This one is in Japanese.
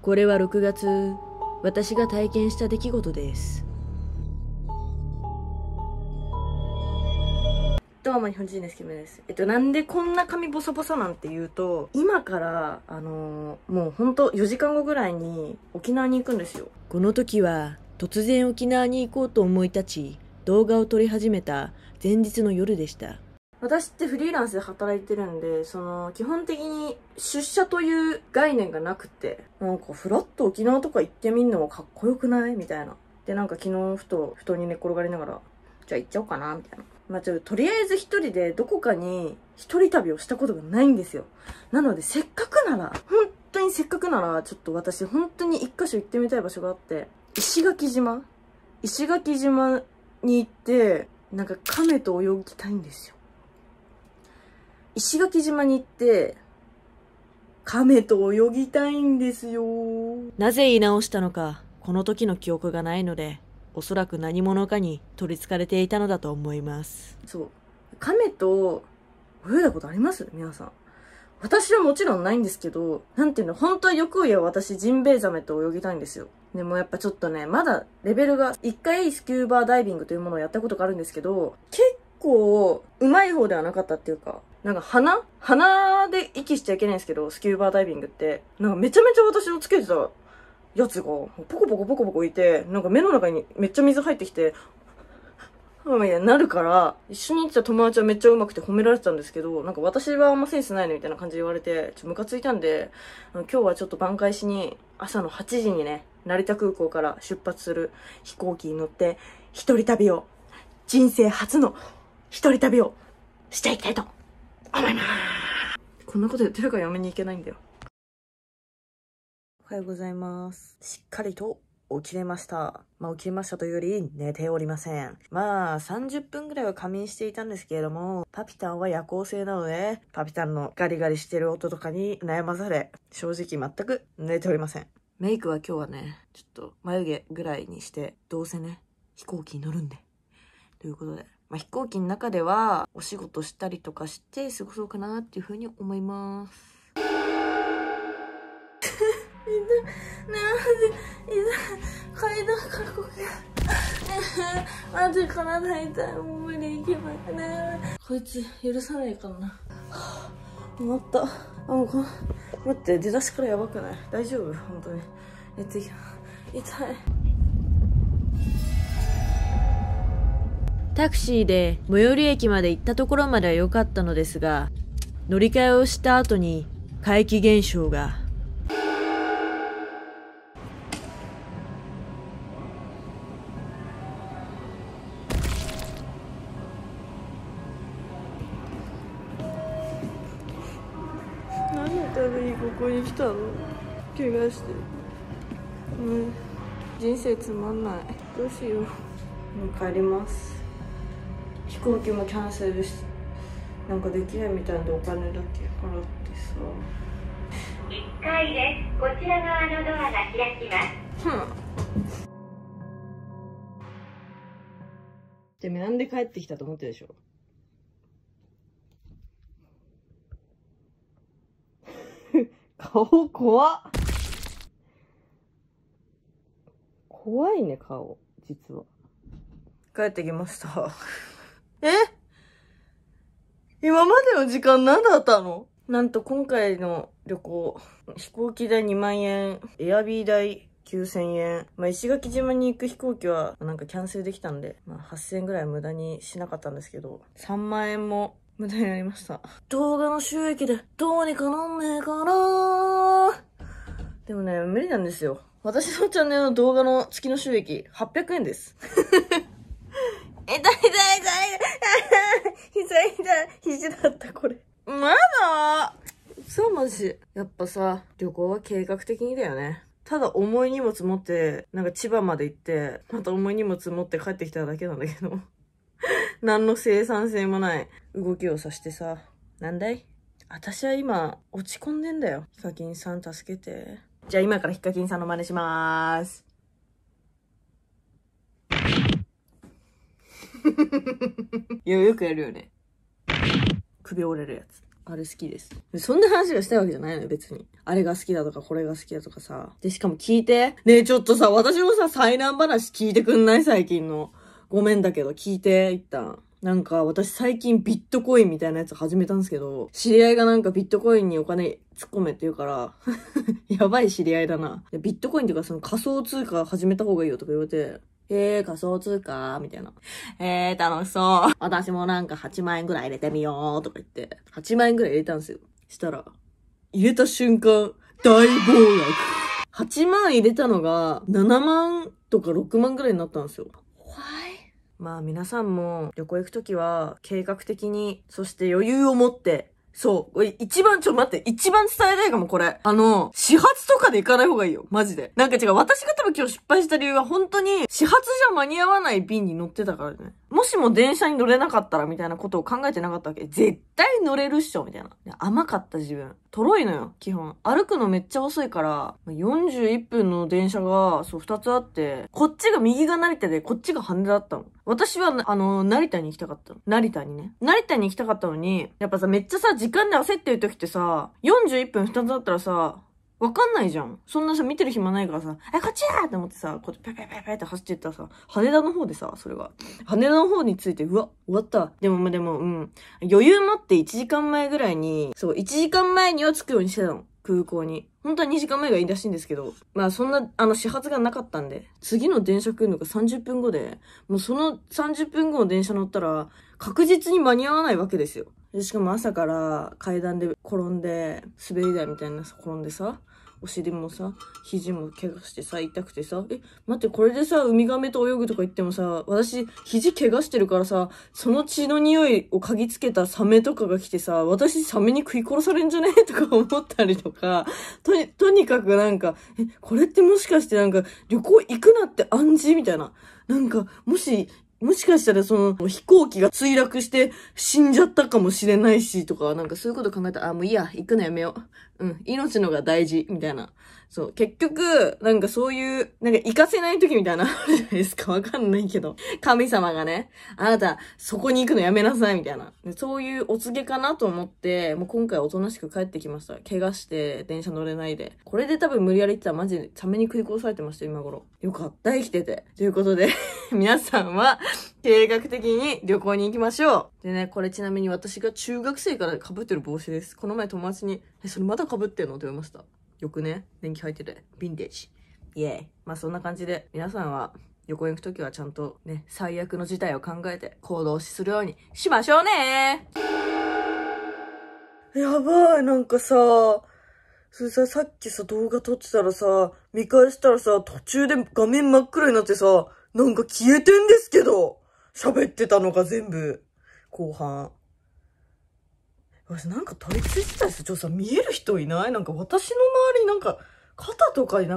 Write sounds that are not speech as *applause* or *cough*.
これは6月、私が体験した出来事です。どうも日本人です、キムです。えっと、なんでこんな髪ボサボサなんて言うと、今から、あのーもうほんと4時間後ぐらいに沖縄に行くんですよ。この時は、突然沖縄に行こうと思い立ち、動画を撮り始めた前日の夜でした。私ってフリーランスで働いてるんで、その、基本的に出社という概念がなくて、なんかフラッと沖縄とか行ってみんのもかっこよくない？みたいな。で、なんか昨日ふと布団に寝転がりながら、じゃあ行っちゃおうかな？みたいな。まあちょっととりあえず一人でどこかに一人旅をしたことがないんですよ。なのでせっかくなら、本当にせっかくなら、ちょっと私本当に一箇所行ってみたい場所があって、石垣島石垣島に行って、なんか亀と泳ぎたいんですよ。石垣島に行って、亀と泳ぎたいんですよ。なぜ言い直したのか、この時の記憶がないので、おそらく何者かに取り憑かれていたのだと思います。そう。亀と泳いだことあります？皆さん。私はもちろんないんですけど、なんていうの、本当は欲を言えば私ジンベエザメと泳ぎたいんですよ。でもやっぱちょっとね、まだレベルが、一回スキューバーダイビングというものをやったことがあるんですけど、結構、うまい方ではなかったっていうか、なんか鼻？鼻で息しちゃいけないんですけど、スキューバーダイビングって、なんかめちゃめちゃ私のつけてたやつが、ポコポコポコポコいて、なんか目の中にめっちゃ水入ってきて、みたいになるから、一緒に行ってた友達はめっちゃ上手くて褒められてたんですけど、なんか私はあんまセンスないのみたいな感じで言われて、ちょっとムカついたんで、今日はちょっと挽回しに、朝の8時にね、成田空港から出発する飛行機に乗って、一人旅を、人生初の一人旅をしていきたいと。思います。こんなこと言ってるから嫁に行けないんだよ。おはようございます。しっかりと起きれました。まあ起きれましたというより寝ておりません。まあ30分ぐらいは仮眠していたんですけれども、パピタンは夜行性なので、パピタンのガリガリしてる音とかに悩まされ、正直全く寝ておりません。メイクは今日はね、ちょっと眉毛ぐらいにして、どうせね、飛行機に乗るんで。ということで、まあ飛行機の中ではお仕事したりとかして過ごそうかなっていうふうに思います。ねえ、いざ、階段からこけ。マジ体痛い。もう無理いけないね。こいつ、許さないかな。はぁ、思った。あ、もうこの、待って、出だしからやばくない？大丈夫？本当に。えっと、痛い。タクシーで最寄り駅まで行ったところまでは良かったのですが、乗り換えをした後に怪奇現象が。何のためにここに来たの？怪我して。うん。人生つまんない。どうしよう。もう帰ります。飛行機もキャンセルしなんかできないみたいでお金だけ払ってさ。1階です。こちら側のドアが開きます。ふん。てめえなんで帰ってきたと思ってるでしょ？*laughs* 顔怖っ。怖いね顔。実は。帰ってきましたえ？今までの時間何だったの？なんと今回の旅行飛行機代2万円エアビー代9000円。まあ、石垣島に行く飛行機は、なんかキャンセルできたんで、まあ、8000円ぐらい無駄にしなかったんですけど、3万円も無駄になりました。動画の収益でどうにかなんねえかなでもね、無理なんですよ。私のチャンネルの動画の月の収益、800円です。*laughs* 痛い痛い痛い膝痛い肘だったこれ。まだ？そうマジ。やっぱさ、旅行は計画的にだよね。ただ重い荷物持って、なんか千葉まで行って、また重い荷物持って帰ってきただけなんだけど。*laughs* 何の生産性もない動きをさしてさ。なんだい？私は今、落ち込んでんだよ。ヒカキンさん助けて。じゃあ今からヒカキンさんの真似しまーす。*laughs* いや、よくやるよね。首折れるやつ。あれ好きです。そんな話がしたいわけじゃないのよ、別に。あれが好きだとか、これが好きだとかさ。で、しかも聞いて。ねえ、ちょっとさ、私のさ、災難話聞いてくんない最近の。ごめんだけど、聞いて、一旦。なんか、私最近ビットコインみたいなやつ始めたんですけど、知り合いがなんかビットコインにお金突っ込めって言うから、*laughs* やばい知り合いだな。ビットコインっていうかその仮想通貨始めた方がいいよとか言われて、えー、仮想通貨？みたいな。えー、楽しそう。私もなんか8万円ぐらい入れてみようとか言って、8万円ぐらい入れたんですよ。したら、入れた瞬間、大暴落。8万入れたのが、7万とか6万ぐらいになったんですよ。まあ皆さんも旅行行くときは計画的に、そして余裕を持ってそう。一番、ちょ、待って、一番伝えたいかも、これ。あの、始発とかで行かない方がいいよ。マジで。なんか違う、私が多分今日失敗した理由は本当に、始発じゃ間に合わない便に乗ってたからね。もしも電車に乗れなかったらみたいなことを考えてなかったわけ。絶対乗れるっしょ、みたいな。甘かった自分。とろいのよ、基本。歩くのめっちゃ遅いから、41分の電車が、そう、2つあって、こっちが右が成田で、こっちが羽田だったの。私は、あの、成田に行きたかったの。成田にね。成田に行きたかったのに、やっぱさ、めっちゃさ、時間で焦ってる時ってさ、41分2つだったらさ、わかんないじゃん。そんなさ、見てる暇ないからさ、え、こっちだって思ってさ、こうやってペペペペって走っていったらさ、羽田の方でさ、それが。羽田の方について、うわ、終わった。でもまあ、でも、うん。余裕持って1時間前ぐらいに、そう、1時間前には着くようにしてたの。空港に。本当は2時間前がいいらしいんですけど、まあそんな、あの、始発がなかったんで、次の電車来るのが30分後で、もうその30分後の電車乗ったら、確実に間に合わないわけですよ。でしかも朝から階段で転んで、滑り台みたいなさ転んでさ、お尻もさ、肘も怪我してさ、痛くてさ、え、待って、これでさ、ウミガメと泳ぐとか言ってもさ、私、肘怪我してるからさ、その血の匂いを嗅ぎつけたサメとかが来てさ、私サメに食い殺されんじゃね？*laughs* とか思ったりとか、とに、とにかくなんか、え、これってもしかしてなんか、旅行行くなって暗示？みたいな。なんか、もし、もしかしたらその飛行機が墜落して死んじゃったかもしれないしとか、なんかそういうこと考えたら、あ、もういいや、行くのやめよう。うん、命のが大事、みたいな。そう、結局、なんかそういう、なんか行かせない時みたいな、あるじゃないですか。わかんないけど。神様がね、あなた、そこに行くのやめなさい、みたいな。そういうお告げかなと思って、もう今回おとなしく帰ってきました。怪我して、電車乗れないで。これで多分無理やり行ったらマジでサメに食い殺されてました、今頃。よかった、生きてて。ということで *laughs* 皆さんは、計画的に旅行に行きましょう。でね、これちなみに私が中学生から被ってる帽子です。この前友達に、え、それまだ被ってんの？って言われました。よくね、年季入ってて、ヴィンテージ。イェーイ。まあそんな感じで、皆さんは旅行行くときはちゃんとね、最悪の事態を考えて行動するようにしましょうねやばい、なんかさ、それさ、さっきさ、動画撮ってたらさ、見返したらさ、途中で画面真っ暗になってさ、なんか消えてんですけど喋ってたのが全部、後半。私なんか取り付いてたりす。ちょっとさ、見える人いない？なんか私の周りなんか、肩とかになんか